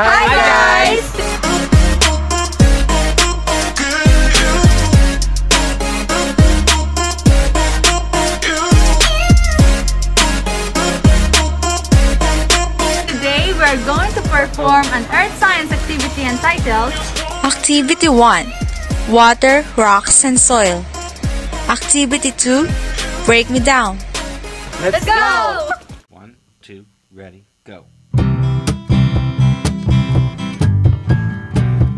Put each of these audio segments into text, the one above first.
Hi, guys! Today, we're going to perform an earth science activity entitled Activity 1 Water, Rocks, and Soil. Activity 2 Break Me Down. Let's go! One, two, ready, go.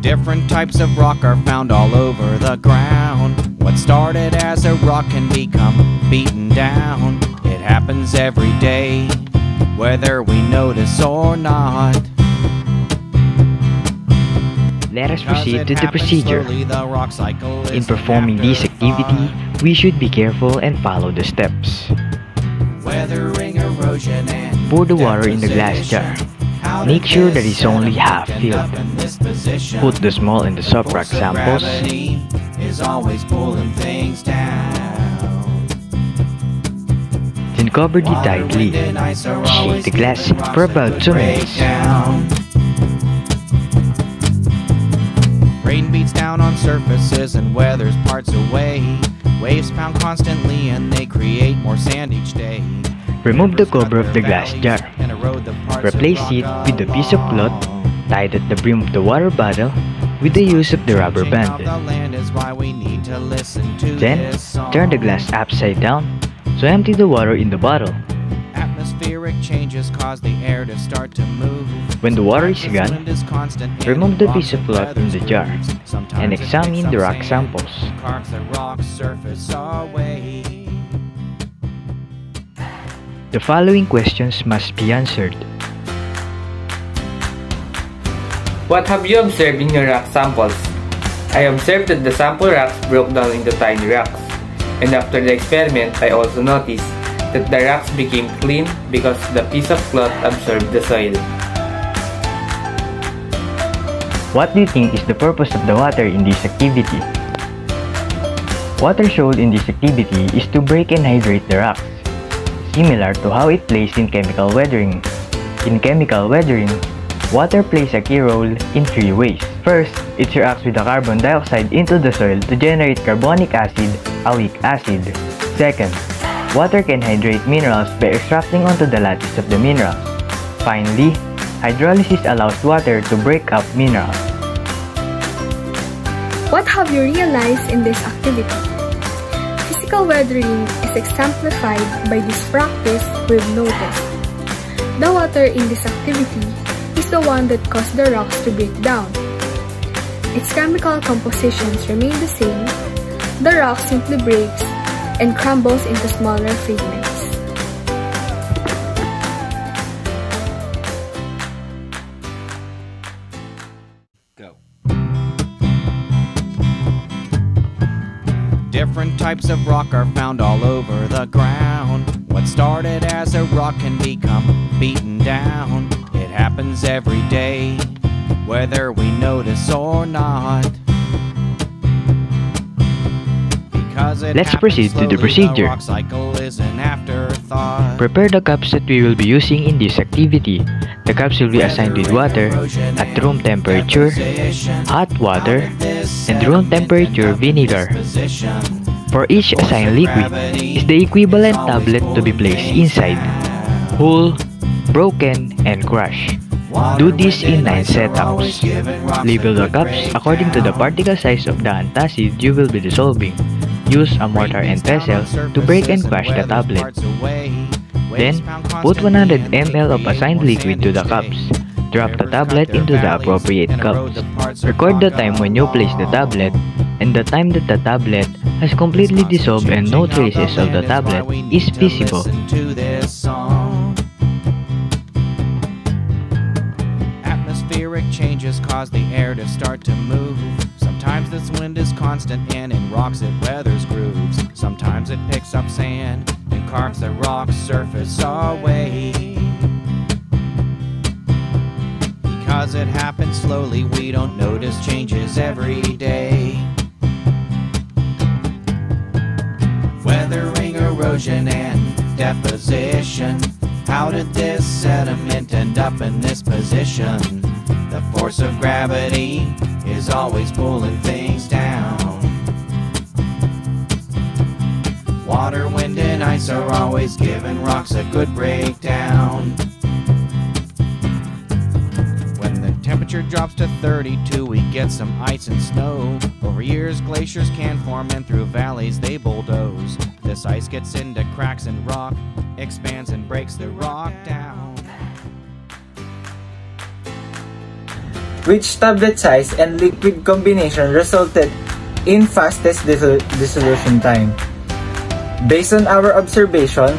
Different types of rock are found all over the ground. What started as a rock can become beaten down. It happens every day, whether we notice or not. Let us proceed to the procedure. the In performing this activity, we should be careful and follow the steps. Weathering, erosion, and Pour the water in the glass jar. Make sure that it's only half filled. up in this position? Put the small and the Force samples. is always pulling things down. Then cover it Water, tightly. wind, and ice are Shake the glass for about 2 minutes. Rain beats down on surfaces and weathers parts away. Waves pound constantly and they create more sand each day. Remove the cover of the glass jar. And erode the parts of Replace it with a piece of cloth tied at the brim of the water bottle with the use of the rubber band. the land is why we need to listen to Then, turn the glass upside down, so empty the water in the bottle. Atmospheric changes cause the air to start to move. When the water is gone, wind is constant and remove the the piece of cloth from the jar and examine the rock samples. Carves the rock surface away. The following questions must be answered. What have you observed in your rock samples? I observed that the sample rocks broke down into tiny rocks. And after the experiment, I also noticed that the rocks became clean because the piece of cloth absorbed the soil. What do you think is the purpose of the water in this activity? Water shown in this activity is to break and hydrate the rocks, similar to how it plays in chemical weathering. In chemical weathering, water plays a key role in three ways. First, it reacts with the carbon dioxide into the soil to generate carbonic acid, a weak acid. Second, water can hydrate minerals by extracting onto the lattice of the minerals. Finally, hydrolysis allows water to break up minerals. What have you realized in this activity? Physical weathering is exemplified by this practice we've noticed. The water in this activity is the one that caused the rocks to break down. Its chemical compositions remain the same, the rock simply breaks and crumbles into smaller fragments. Different types of rock are found all over the ground. What started as a rock can become beaten down. It happens every day, whether we notice or not. Let's proceed to the slowly, procedure. rock cycle is an afterthought. Prepare the cups that we will be using in this activity. The cups will be assigned with water at room temperature, hot water, and room temperature vinegar. For each assigned liquid is the equivalent tablet to be placed inside, whole, broken, and crushed. Do this in 9 setups. Label the cups according to the particle size of the antacid you will be dissolving. Use a mortar and pestle to break and crush the tablet. Then, put 100 ml of assigned liquid to the cups. Drop the tablet into the appropriate cups. Record the time when you place the tablet and the time that the tablet has completely dissolved and no traces of the tablet is visible. Atmospheric changes cause the air to start to move. Sometimes this wind is constant and in rocks it weathers grooves. Sometimes it picks up sand and carves the rock surface away. Because it happens slowly, we don't notice changes every day. Erosion, and deposition. How did this sediment end up in this position? The force of gravity is always pulling things down. Water, wind, and ice are always giving rocks a good breakdown. When the temperature drops to 32, we get some ice and snow. Over years, glaciers can form, and through valleys they bulldoze. This ice gets into cracks and rock, expands and breaks the rock down. which tablet size and liquid combination resulted in fastest dissol- dissolution time. Based on our observation,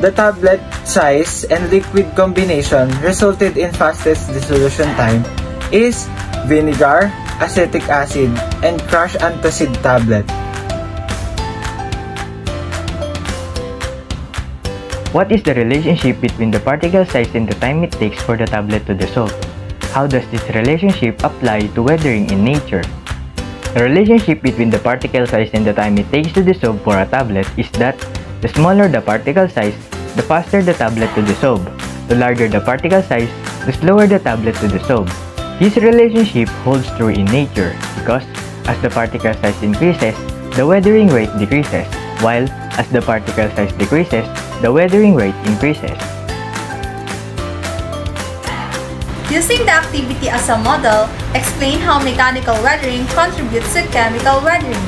the tablet size and liquid combination resulted in fastest dissolution time is vinegar, acetic acid, and crushed antacid tablet. What is the relationship between the particle size and the time it takes for the tablet to dissolve? How does this relationship apply to weathering in nature? The relationship between the particle size and the time it takes to dissolve for a tablet is that the smaller the particle size, the faster the tablet to dissolve. The larger the particle size, the slower the tablet to dissolve. This relationship holds true in nature because as the particle size increases, the weathering rate decreases, while as the particle size decreases, the weathering rate increases. Using the activity as a model, explain how mechanical weathering contributes to chemical weathering.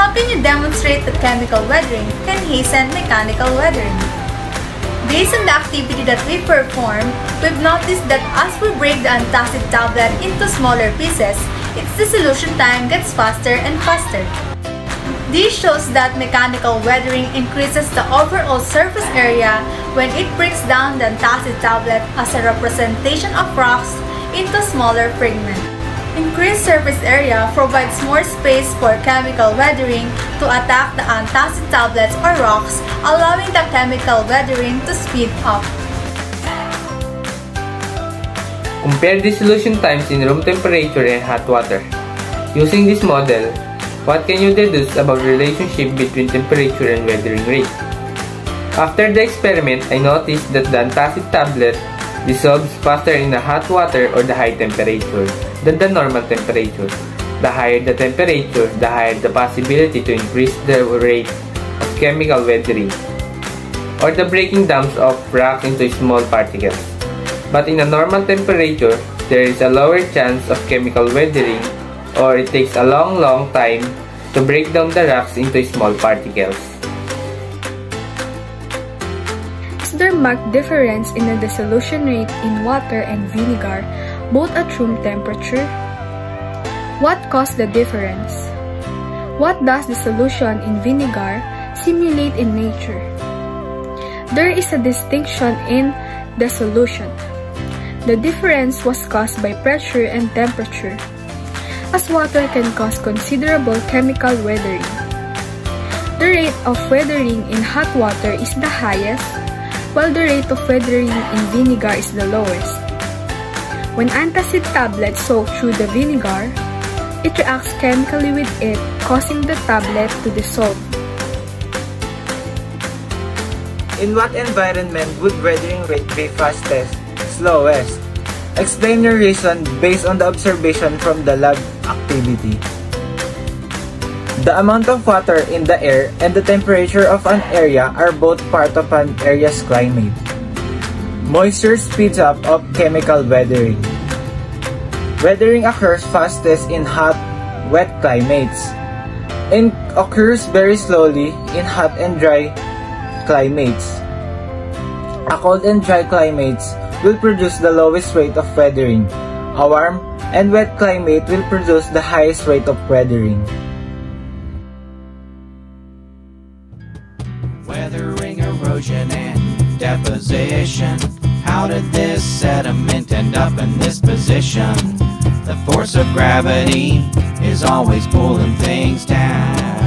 How can you demonstrate that chemical weathering can hasten mechanical weathering? Based on the activity that we perform, we've noticed that as we break the antacid tablet into smaller pieces, its dissolution time gets faster and faster. This shows that mechanical weathering increases the overall surface area when it breaks down the antacid tablet as a representation of rocks into smaller fragments. Increased surface area provides more space for chemical weathering to attack the antacid tablets or rocks, allowing the chemical weathering to speed up. Compare dissolution times in room temperature and hot water. Using this model, what can you deduce about the relationship between temperature and weathering rate? After the experiment, I noticed that the antacid tablet dissolves faster in the hot water or the high temperature than the normal temperature. The higher the temperature, the higher the possibility to increase the rate of chemical weathering or the breaking down of rock into small particles. But in a normal temperature, there is a lower chance of chemical weathering or it takes a long long time to break down the rocks into small particles. Is there marked difference in the dissolution rate in water and vinegar, both at room temperature? What caused the difference? What does dissolution in vinegar simulate in nature? There is a distinction in dissolution. The difference was caused by pressure and temperature, as water can cause considerable chemical weathering. The rate of weathering in hot water is the highest, while the rate of weathering in vinegar is the lowest. When antacid tablets soak through the vinegar, it reacts chemically with it, causing the tablet to dissolve. In what environment would weathering rate be fastest, slowest? Explain your reason based on the observation from the lab activity. The amount of water in the air and the temperature of an area are both part of an area's climate. Moisture speeds up of chemical weathering. Weathering occurs fastest in hot, wet climates and occurs very slowly in hot and dry climates. A cold and dry climates will produce the lowest rate of weathering. A warm and wet climate will produce the highest rate of weathering. Weathering, erosion, and deposition. How did this sediment end up in this position? The force of gravity is always pulling things down.